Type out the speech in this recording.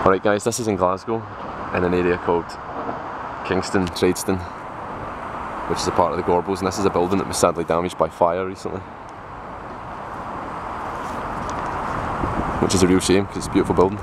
Alright guys, this is in Glasgow, in an area called Kingston, Tradeston, which is a part of the Gorbals, and this is a building that was sadly damaged by fire recently. Which is a real shame, because it's a beautiful building.